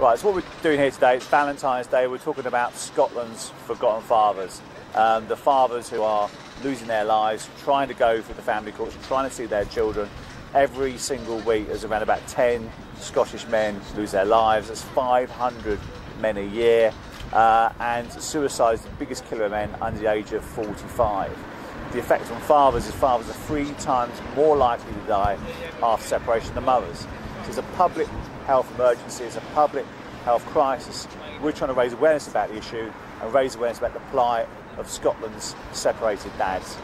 Right, so what we're doing here today, it's Valentine's Day. We're talking about Scotland's forgotten fathers. Um, the fathers who are losing their lives, trying to go through the family courts, trying to see their children. Every single week, there's around about 10 Scottish men lose their lives. That's 500 men a year. Uh, and suicide is the biggest killer of men under the age of 45. The effect on fathers is fathers are three times more likely to die after separation than mothers. It's a public health emergency, it's a public health crisis. We're trying to raise awareness about the issue and raise awareness about the plight of Scotland's separated dads.